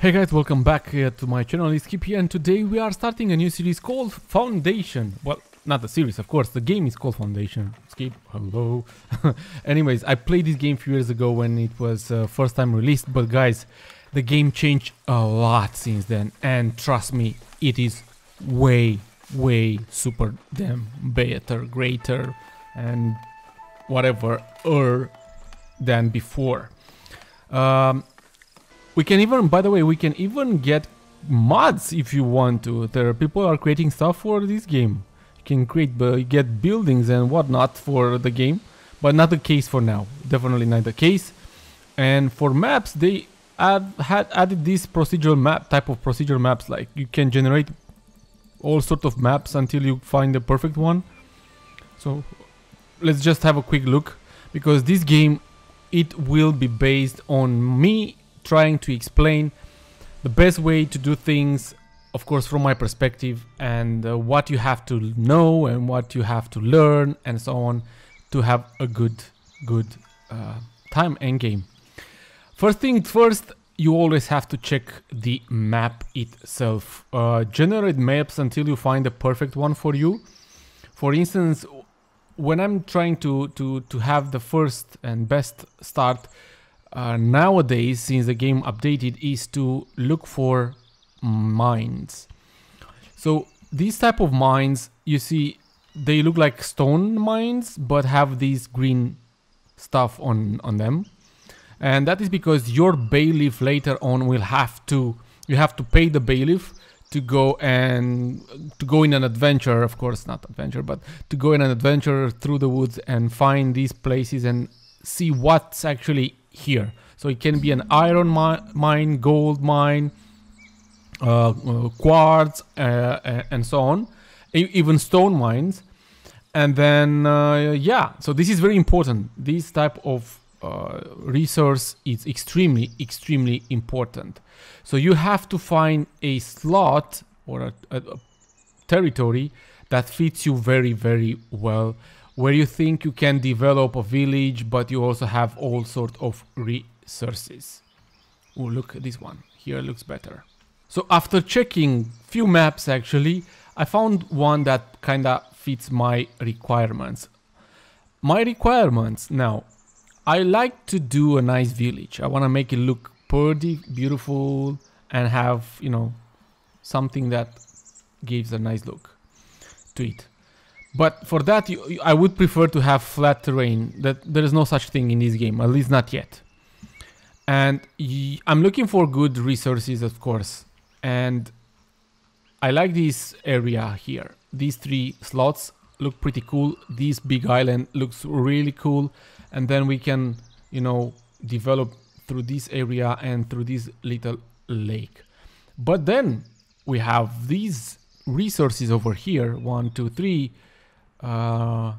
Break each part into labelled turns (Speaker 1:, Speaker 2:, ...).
Speaker 1: Hey guys, welcome back uh, to my channel, it's Kip here and today we are starting a new series called Foundation. Well, not the series, of course, the game is called Foundation. Skip, hello. Anyways, I played this game a few years ago when it was uh, first time released, but guys, the game changed a lot since then and trust me, it is way, way super damn better, greater and whatever er than before. Um, we can even, by the way, we can even get mods if you want to. There are people are creating stuff for this game. You can create, uh, get buildings and whatnot for the game, but not the case for now. Definitely not the case. And for maps, they add, had added this procedural map type of procedural maps. Like you can generate all sort of maps until you find the perfect one. So let's just have a quick look because this game it will be based on me trying to explain the best way to do things of course from my perspective and uh, what you have to know and what you have to learn and so on to have a good good uh, time end game. First thing first you always have to check the map itself. Uh, generate maps until you find the perfect one for you. For instance when i'm trying to to to have the first and best start uh, nowadays, since the game updated, is to look for mines. So these type of mines, you see, they look like stone mines, but have these green stuff on on them, and that is because your bailiff later on will have to you have to pay the bailiff to go and to go in an adventure of course not adventure but to go in an adventure through the woods and find these places and see what's actually here. So it can be an iron mi mine, gold mine, uh, uh, quartz, uh, and so on, even stone mines. And then, uh, yeah, so this is very important. This type of uh, resource is extremely, extremely important. So you have to find a slot or a, a, a territory that fits you very, very well where you think you can develop a village, but you also have all sort of resources. Oh, look at this one. Here looks better. So after checking few maps actually, I found one that kinda fits my requirements. My requirements now, I like to do a nice village. I want to make it look pretty, beautiful and have, you know, something that gives a nice look to it. But for that, you, I would prefer to have flat terrain. That there is no such thing in this game, at least not yet. And I'm looking for good resources, of course. And I like this area here. These three slots look pretty cool. This big island looks really cool. And then we can, you know, develop through this area and through this little lake. But then we have these resources over here. One, two, three uh,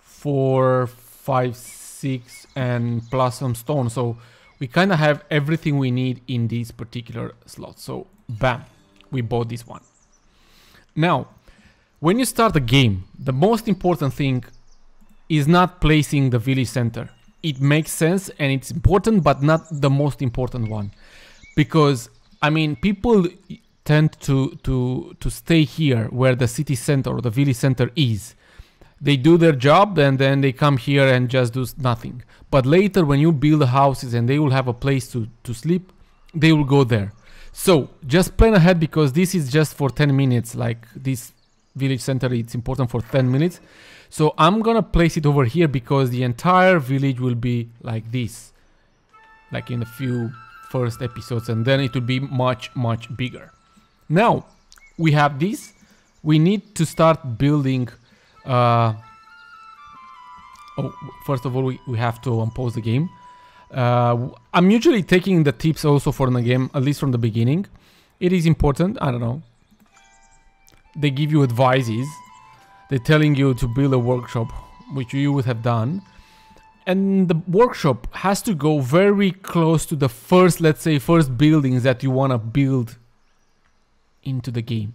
Speaker 1: four, five, six, and plus some stone. So we kind of have everything we need in this particular slot. So bam, we bought this one. Now, when you start a game, the most important thing is not placing the village center. It makes sense and it's important, but not the most important one. Because, I mean, people tend to, to, to stay here where the city center or the village center is they do their job and then they come here and just do nothing. But later when you build houses and they will have a place to, to sleep, they will go there. So just plan ahead because this is just for 10 minutes, like this village center, it's important for 10 minutes. So I'm gonna place it over here because the entire village will be like this, like in a few first episodes and then it will be much, much bigger. Now we have this, we need to start building uh, oh, first of all, we, we have to unpause the game. Uh, I'm usually taking the tips also for the game, at least from the beginning. It is important, I don't know. They give you advices. They're telling you to build a workshop, which you would have done. And the workshop has to go very close to the first, let's say, first buildings that you want to build into the game.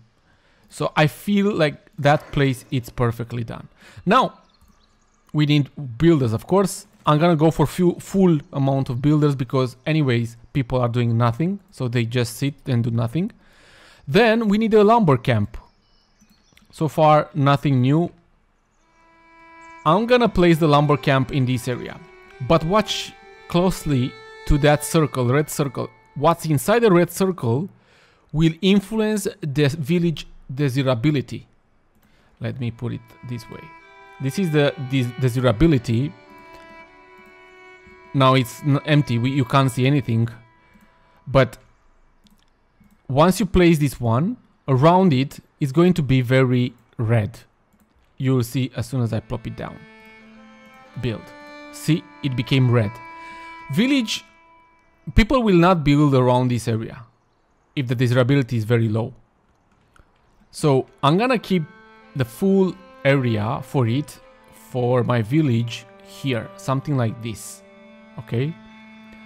Speaker 1: So I feel like that place it's perfectly done. Now, we need builders, of course. I'm gonna go for few, full amount of builders because anyways, people are doing nothing. So they just sit and do nothing. Then we need a lumber camp. So far, nothing new. I'm gonna place the lumber camp in this area. But watch closely to that circle, red circle. What's inside the red circle will influence the village desirability. Let me put it this way. This is the this desirability. Now it's empty, we, you can't see anything. But once you place this one, around it, is going to be very red. You'll see as soon as I plop it down. Build. See, it became red. Village, people will not build around this area if the desirability is very low. So I'm gonna keep the full area for it for my village here, something like this. Okay,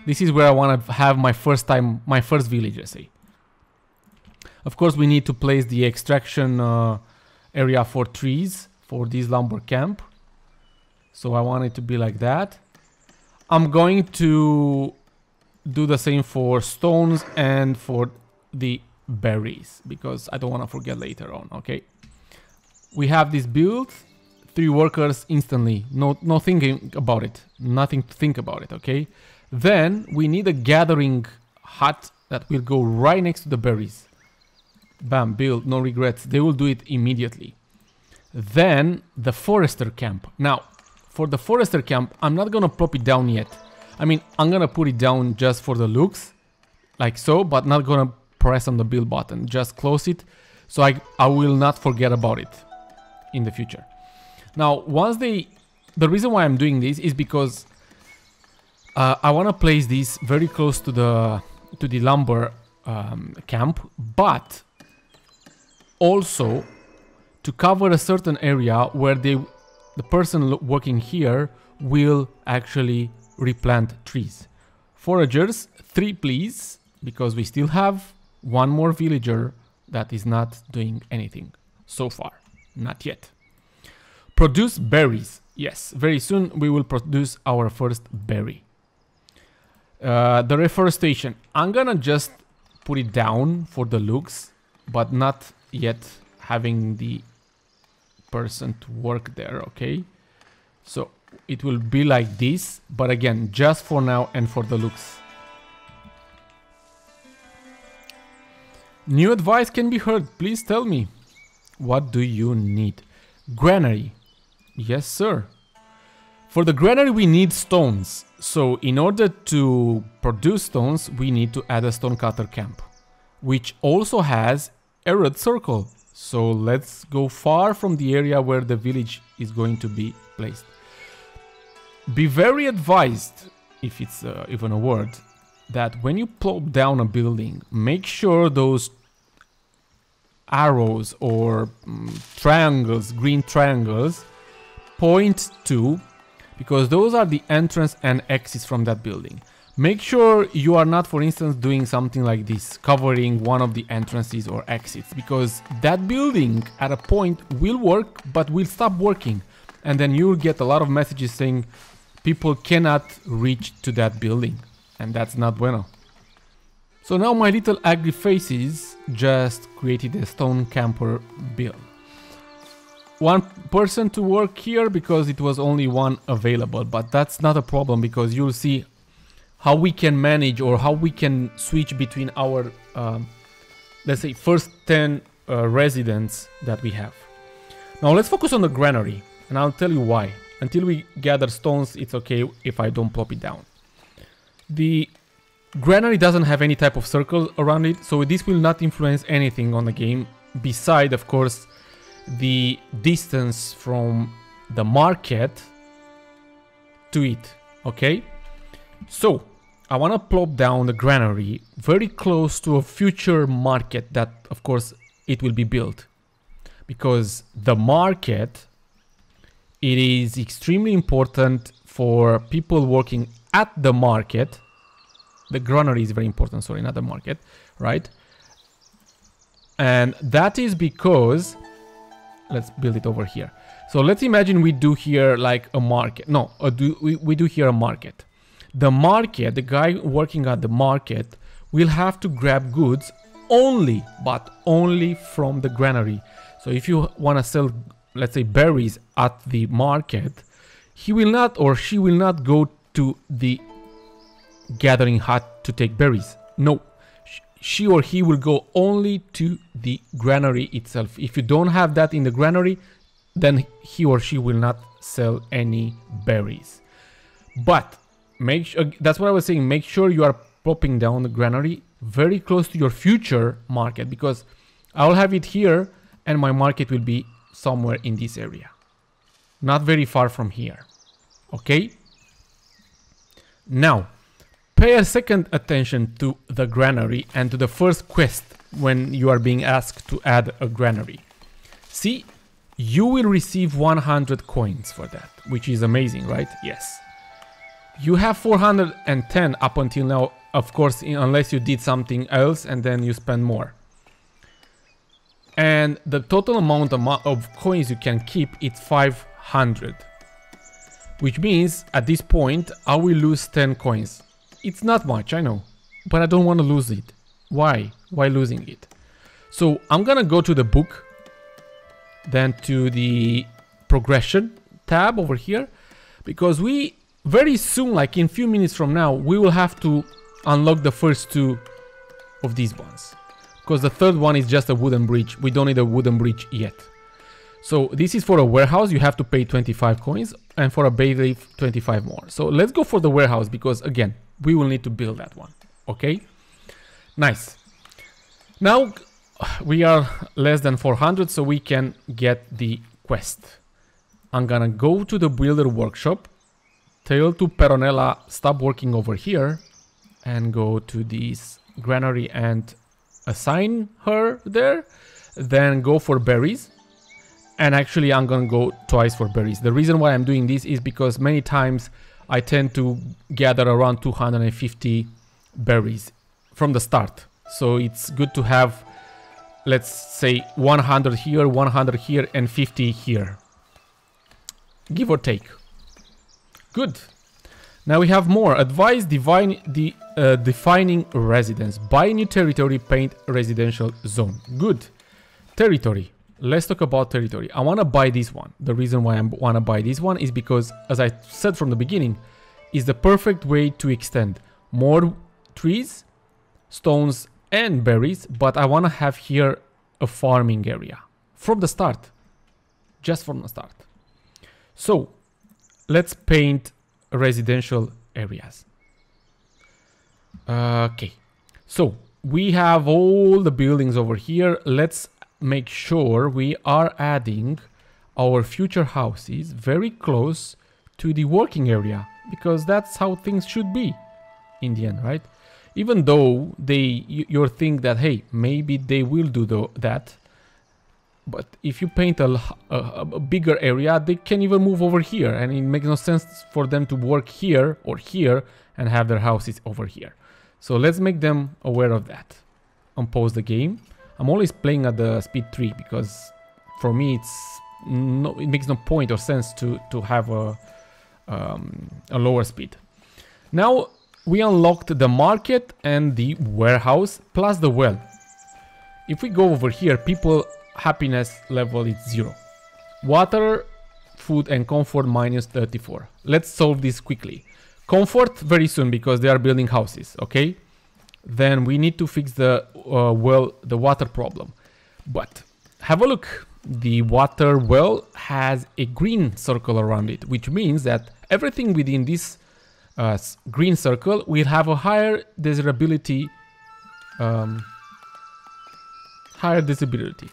Speaker 1: this is where I want to have my first time, my first village, let's say. Of course, we need to place the extraction uh, area for trees for this lumber camp. So I want it to be like that. I'm going to do the same for stones and for the berries because I don't want to forget later on, okay? We have this build, three workers instantly, no, no thinking about it, nothing to think about it, okay? Then we need a gathering hut that will go right next to the berries. Bam, build, no regrets, they will do it immediately. Then the forester camp. Now, for the forester camp, I'm not gonna plop it down yet. I mean, I'm gonna put it down just for the looks, like so, but not gonna press on the build button. Just close it, so I, I will not forget about it in the future. Now, once they... The reason why I'm doing this is because uh, I want to place this very close to the to the lumber um, camp, but also to cover a certain area where they, the person working here will actually replant trees. Foragers, three please, because we still have one more villager that is not doing anything so far. Not yet. Produce berries. Yes, very soon we will produce our first berry. Uh, the reforestation. I'm gonna just put it down for the looks, but not yet having the person to work there, okay? So it will be like this, but again, just for now and for the looks. New advice can be heard. Please tell me. What do you need? Granary. Yes, sir. For the granary we need stones. So in order to produce stones, we need to add a stonecutter camp. Which also has a red circle. So let's go far from the area where the village is going to be placed. Be very advised, if it's uh, even a word, that when you plop down a building, make sure those arrows or um, triangles, green triangles, point to, because those are the entrance and exits from that building. Make sure you are not, for instance, doing something like this, covering one of the entrances or exits, because that building at a point will work, but will stop working. And then you'll get a lot of messages saying people cannot reach to that building. And that's not bueno. So now my little ugly faces just created a stone camper build. One person to work here because it was only one available, but that's not a problem because you'll see how we can manage or how we can switch between our, um, let's say, first 10 uh, residents that we have. Now let's focus on the granary and I'll tell you why. Until we gather stones, it's okay if I don't plop it down. The Granary doesn't have any type of circle around it, so this will not influence anything on the game, beside of course the distance from the market to it, okay? So, I want to plop down the granary very close to a future market that of course it will be built. Because the market, it is extremely important for people working at the market the granary is very important, sorry, not the market, right? And that is because, let's build it over here. So let's imagine we do here like a market. No, a do, we, we do here a market. The market, the guy working at the market will have to grab goods only, but only from the granary. So if you want to sell, let's say berries at the market, he will not or she will not go to the gathering hut to take berries. No, she or he will go only to the granary itself. If you don't have that in the granary, then he or she will not sell any berries. But make that's what I was saying, make sure you are popping down the granary very close to your future market because I'll have it here and my market will be somewhere in this area. Not very far from here. Okay? Now, pay a second attention to the granary and to the first quest when you are being asked to add a granary. See, you will receive 100 coins for that, which is amazing, right? Yes. You have 410 up until now, of course, unless you did something else and then you spend more. And the total amount of coins you can keep is 500. Which means, at this point, I will lose 10 coins. It's not much, I know. But I don't want to lose it. Why? Why losing it? So I'm gonna go to the book then to the progression tab over here because we very soon like in few minutes from now we will have to unlock the first two of these ones because the third one is just a wooden bridge we don't need a wooden bridge yet so this is for a warehouse you have to pay 25 coins and for a bailiff 25 more so let's go for the warehouse because again we will need to build that one okay nice now we are less than 400 so we can get the quest. I'm gonna go to the builder workshop, tell to Peronella stop working over here and go to this granary and assign her there, then go for berries. And actually I'm gonna go twice for berries. The reason why I'm doing this is because many times I tend to gather around 250 berries from the start. So it's good to have let's say 100 here, 100 here, and 50 here. Give or take. Good. Now we have more. Advise divine, the, uh, defining residence. Buy new territory, paint residential zone. Good. Territory. Let's talk about territory. I want to buy this one. The reason why I want to buy this one is because, as I said from the beginning, is the perfect way to extend more trees, stones, and berries, but I want to have here a farming area from the start, just from the start. So let's paint residential areas. Uh, okay, so we have all the buildings over here. Let's make sure we are adding our future houses very close to the working area because that's how things should be in the end, right? even though they you think that hey maybe they will do the, that but if you paint a, a, a, bigger area they can even move over here and it makes no sense for them to work here or here and have their houses over here. So let's make them aware of that. Unpause the game i'm always playing at the speed 3 because for me it's no it makes no point or sense to to have a um, a lower speed now we unlocked the market and the warehouse plus the well. If we go over here, people happiness level is zero. Water, food and comfort minus 34. Let's solve this quickly. Comfort very soon because they are building houses, okay? Then we need to fix the uh, well, the water problem. But have a look. The water well has a green circle around it, which means that everything within this uh, green circle, we'll have a higher desirability, um, higher desirability,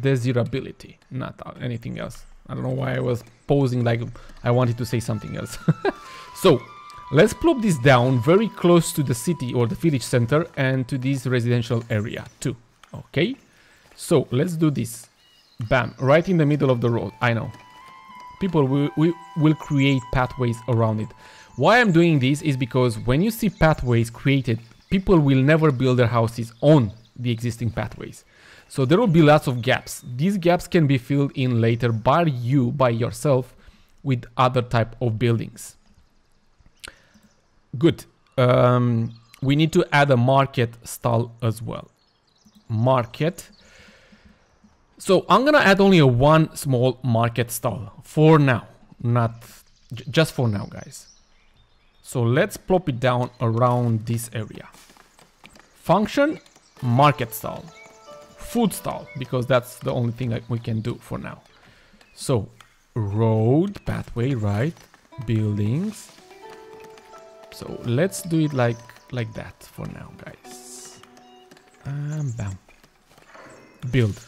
Speaker 1: desirability, not anything else. I don't know why I was posing like I wanted to say something else. so let's plop this down very close to the city or the village center and to this residential area too. Okay, so let's do this. Bam, right in the middle of the road. I know. People will, we will create pathways around it. Why I'm doing this is because when you see pathways created, people will never build their houses on the existing pathways. So there will be lots of gaps. These gaps can be filled in later by you, by yourself, with other type of buildings. Good. Um, we need to add a market stall as well. Market. So I'm gonna add only a one small market stall for now, not just for now, guys. So let's plop it down around this area. Function, market stall, food stall, because that's the only thing we can do for now. So road, pathway, right, buildings. So let's do it like like that for now, guys. And bam. Build.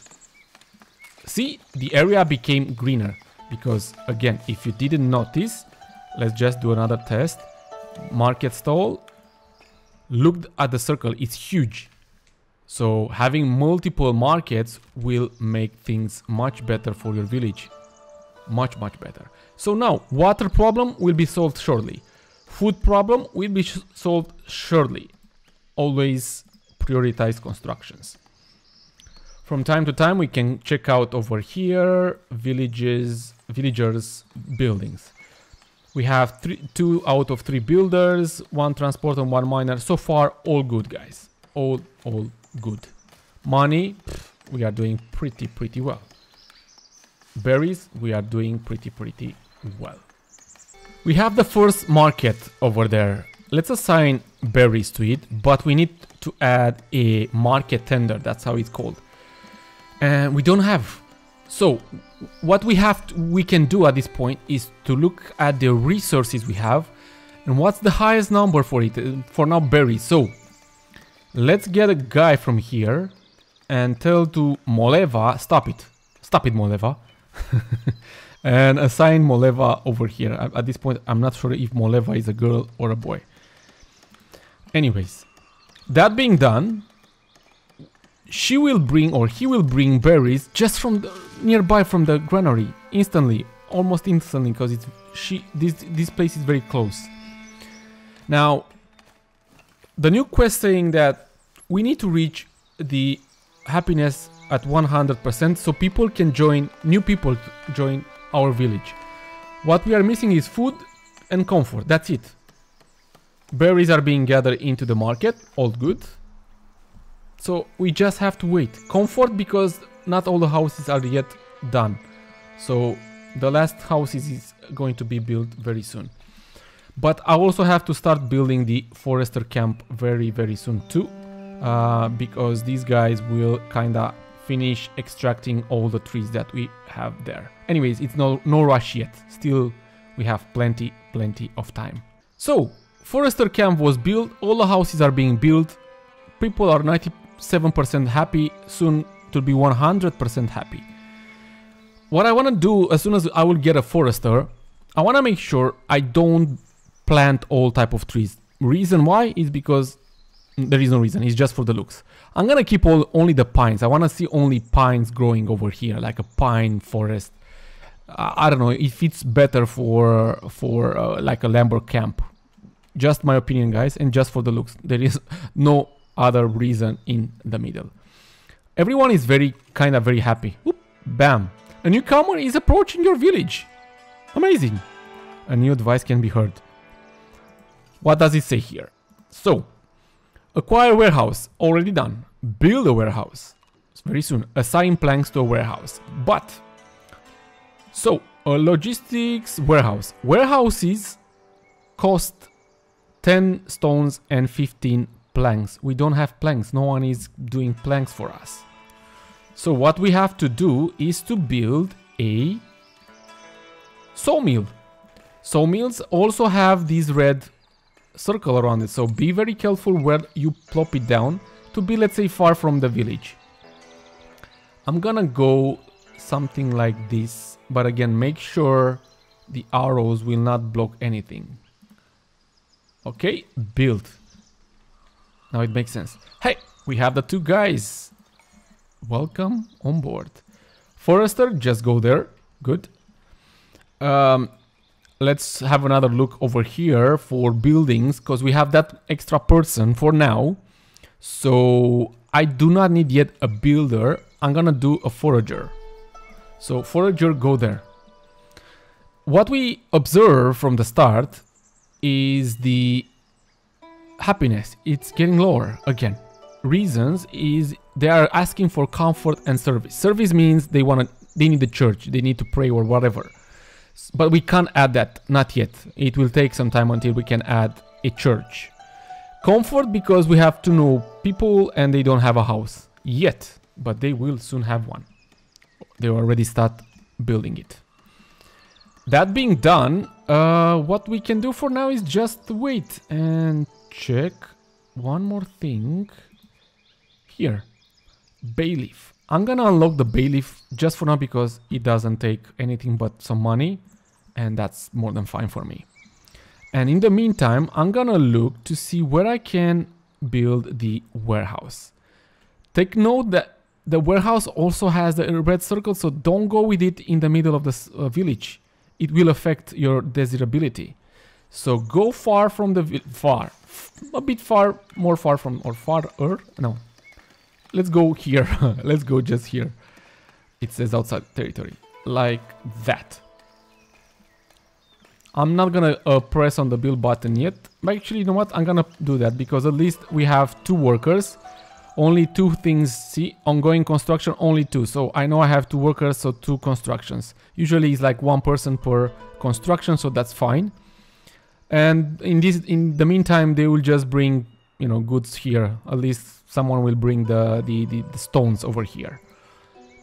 Speaker 1: See, the area became greener because again, if you didn't notice, let's just do another test. Market stall. Look at the circle, it's huge. So having multiple markets will make things much better for your village. Much, much better. So now, water problem will be solved shortly. Food problem will be solved shortly. Always prioritize constructions. From time to time, we can check out over here, villages, villagers, buildings. We have three, two out of three builders, one transport and one miner. So far, all good, guys. All, all good. Money, pff, we are doing pretty, pretty well. Berries, we are doing pretty, pretty well. We have the first market over there. Let's assign berries to it, but we need to add a market tender. That's how it's called. And we don't have. So what we have to, we can do at this point is to look at the resources we have and what's the highest number for it for now berries. So let's get a guy from here and tell to Moleva, stop it. Stop it, Moleva. and assign Moleva over here. At this point, I'm not sure if Moleva is a girl or a boy. Anyways, that being done, she will bring or he will bring berries just from the, nearby from the granary instantly, almost instantly, because it's she this this place is very close. Now, the new quest saying that we need to reach the happiness at 100% so people can join new people join our village. What we are missing is food and comfort. That's it. Berries are being gathered into the market. All good. So we just have to wait. Comfort because not all the houses are yet done. So the last house is going to be built very soon. But I also have to start building the forester camp very very soon too. Uh, because these guys will kinda finish extracting all the trees that we have there. Anyways, it's no, no rush yet. Still, we have plenty, plenty of time. So, Forester Camp was built, all the houses are being built, people are 97% happy, soon to be 100% happy. What I want to do as soon as I will get a forester, I want to make sure I don't plant all type of trees. Reason why is because mm, there is no reason, it's just for the looks. I'm gonna keep all, only the pines. I wanna see only pines growing over here, like a pine forest. I don't know if it's better for for uh, like a lumber camp. Just my opinion, guys, and just for the looks. There is no other reason in the middle. Everyone is very kind of very happy. Oop, bam! A newcomer is approaching your village. Amazing. A new advice can be heard. What does it say here? So, Acquire warehouse, already done. Build a warehouse, very soon. Assign planks to a warehouse. But, so, a logistics warehouse. Warehouses cost 10 stones and 15 planks. We don't have planks, no one is doing planks for us. So what we have to do is to build a sawmill. Sawmills also have these red circle around it. So be very careful where you plop it down to be, let's say, far from the village. I'm gonna go something like this, but again, make sure the arrows will not block anything. Okay, build. Now it makes sense. Hey, we have the two guys. Welcome on board. Forester, just go there. Good. Um, let's have another look over here for buildings because we have that extra person for now. So I do not need yet a builder. I'm gonna do a forager. So forager, go there. What we observe from the start is the happiness. It's getting lower again. Reasons is they are asking for comfort and service. Service means they want to, they need the church, they need to pray or whatever. But we can't add that, not yet. It will take some time until we can add a church. Comfort because we have to know people and they don't have a house yet, but they will soon have one. They already start building it. That being done, uh, what we can do for now is just wait and check one more thing here. Bailiff. I'm gonna unlock the bailiff just for now because it doesn't take anything but some money and that's more than fine for me. And in the meantime, I'm gonna look to see where I can build the warehouse. Take note that the warehouse also has the red circle, so don't go with it in the middle of the uh, village. It will affect your desirability. So go far from the far, a bit far, more far from or farther. No, let's go here. let's go just here. It says outside territory, like that. I'm not gonna uh, press on the build button yet. But actually, you know what? I'm gonna do that because at least we have two workers. Only two things, see, ongoing construction, only two. So I know I have two workers, so two constructions. Usually it's like one person per construction, so that's fine. And in this, in the meantime, they will just bring, you know, goods here. At least someone will bring the, the, the, the stones over here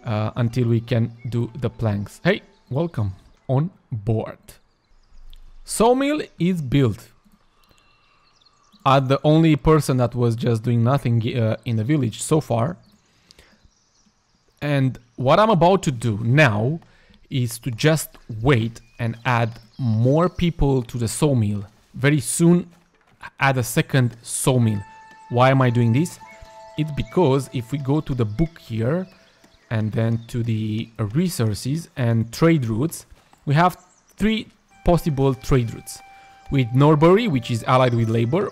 Speaker 1: uh, until we can do the planks. Hey, welcome on board. Sawmill is built. I'm the only person that was just doing nothing uh, in the village so far. And what I'm about to do now is to just wait and add more people to the sawmill. Very soon add a second sawmill. Why am I doing this? It's because if we go to the book here and then to the resources and trade routes, we have three possible trade routes. With Northbury, which is allied with Labour,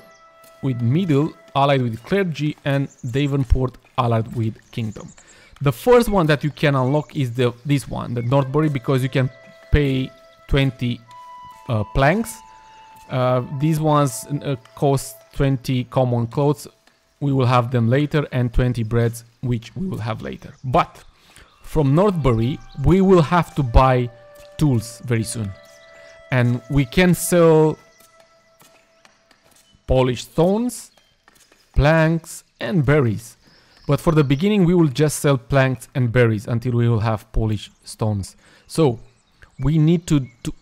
Speaker 1: with Middle, allied with Clergy, and Devonport, allied with Kingdom. The first one that you can unlock is the this one, the Northbury, because you can pay 20 uh, planks. Uh, these ones uh, cost 20 common clothes. We will have them later, and 20 breads, which we will have later. But from Northbury, we will have to buy tools very soon and we can sell polished stones, planks and berries. But for the beginning we will just sell planks and berries until we will have polished stones. So we need to, to,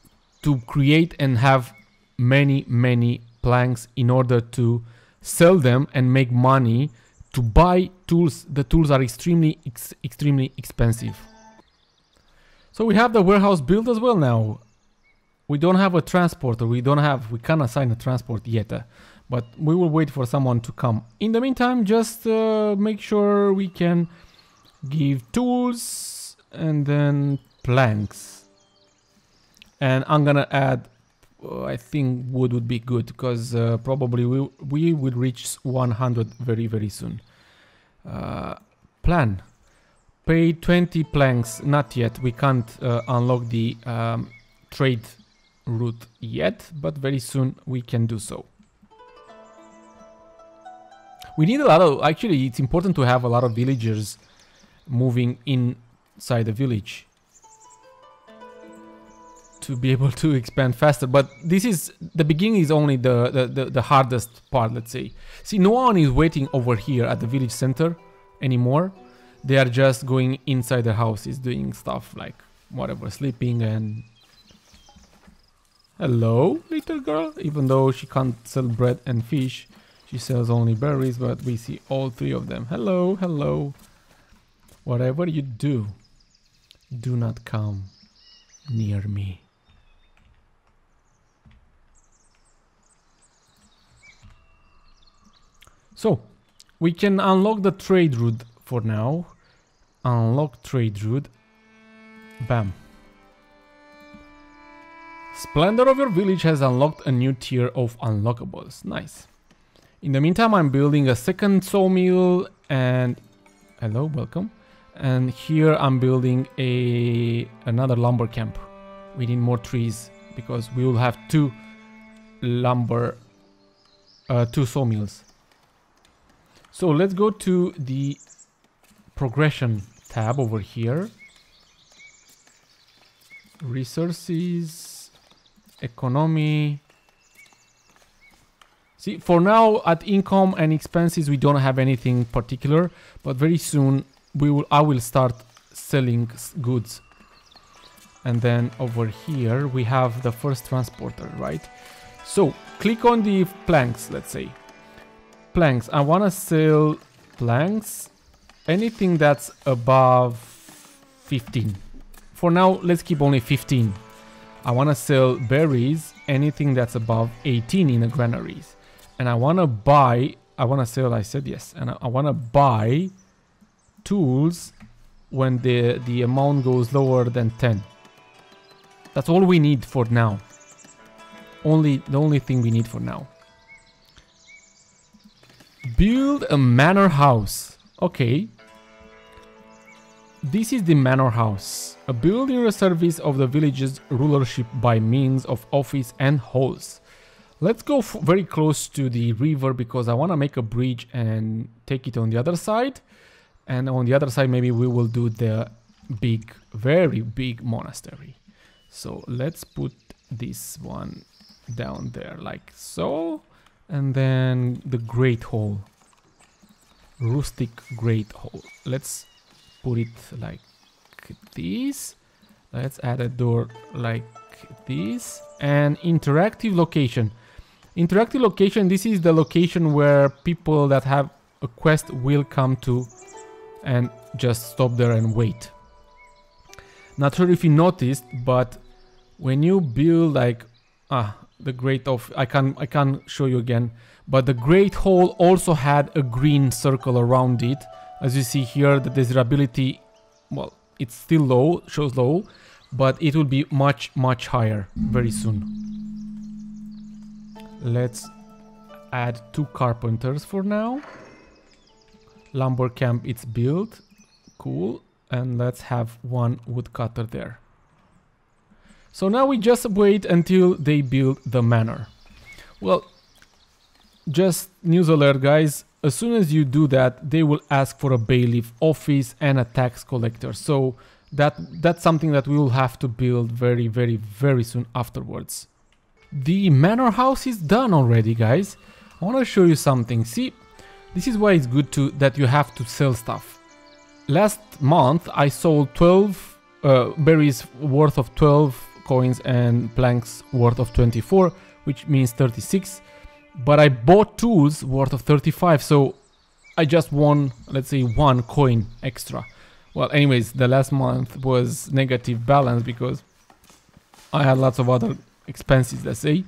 Speaker 1: to create and have many many planks in order to sell them and make money to buy tools. The tools are extremely ex extremely expensive. So we have the warehouse built as well now we don't have a transporter, we don't have, we can't assign a transport yet, but we will wait for someone to come. In the meantime, just uh, make sure we can give tools and then planks. And I'm gonna add, uh, I think wood would be good because uh, probably we, we will reach 100 very, very soon. Uh, plan. Pay 20 planks, not yet, we can't uh, unlock the um, trade route yet, but very soon we can do so. We need a lot of, actually it's important to have a lot of villagers moving inside the village to be able to expand faster. But this is the beginning is only the, the the, the, hardest part let's say. See no one is waiting over here at the village center anymore. They are just going inside the houses doing stuff like whatever sleeping and Hello, little girl. Even though she can't sell bread and fish, she sells only berries, but we see all three of them. Hello, hello. Whatever you do, do not come near me. So, we can unlock the trade route for now. Unlock trade route. Bam. Splendor of your village has unlocked a new tier of unlockables. Nice. In the meantime, I'm building a second sawmill and hello welcome. And here I'm building a another lumber camp we need more trees because we will have two lumber uh, two sawmills. So let's go to the progression tab over here. Resources economy see for now at income and expenses we don't have anything particular but very soon we will I will start selling goods. And then over here we have the first transporter right? So click on the planks let's say. Planks. I want to sell planks anything that's above 15 for now let's keep only 15 I want to sell berries anything that's above 18 in the granaries and I want to buy I want to sell I said yes and I, I want to buy tools when the the amount goes lower than 10 that's all we need for now. Only the only thing we need for now. Build a manor house. Okay. This is the manor house. A building a service of the village's rulership by means of office and halls. Let's go very close to the river because I want to make a bridge and take it on the other side. And on the other side maybe we will do the big, very big monastery. So let's put this one down there like so. And then the great hall. Rustic great hall. Let's put it like this. Let's add a door like this. And interactive location. Interactive location, this is the location where people that have a quest will come to and just stop there and wait. Not sure if you noticed, but when you build like ah the great of I can't, I can't show you again but the great hall also had a green circle around it as you see here the desirability well it's still low shows low but it will be much much higher very soon let's add two carpenters for now lumber camp it's built cool and let's have one woodcutter there so now we just wait until they build the manor. Well, just news alert guys, as soon as you do that, they will ask for a bailiff office and a tax collector. So that that's something that we will have to build very, very, very soon afterwards. The manor house is done already, guys. I want to show you something. See, this is why it's good to that you have to sell stuff. Last month, I sold 12 uh, berries worth of 12 coins and planks worth of 24, which means 36. But I bought tools worth of 35, so I just won, let's say, one coin extra. Well, anyways, the last month was negative balance because I had lots of other expenses, let's say.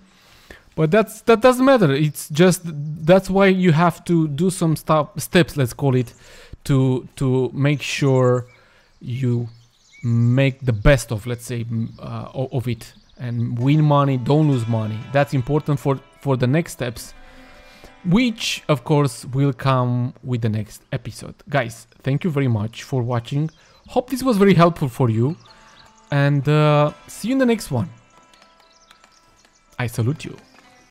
Speaker 1: But that's that doesn't matter. It's just that's why you have to do some steps, let's call it, to to make sure you make the best of let's say uh, of it and win money don't lose money. That's important for for the next steps which of course will come with the next episode. Guys thank you very much for watching. Hope this was very helpful for you. And uh, see you in the next one i salute you